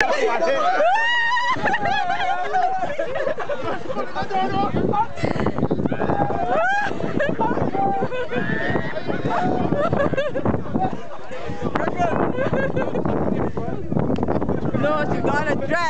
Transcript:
no, she got a dress.